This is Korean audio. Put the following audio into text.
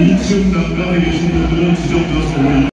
2층 난간에 계신 분들은 지정되어서 오늘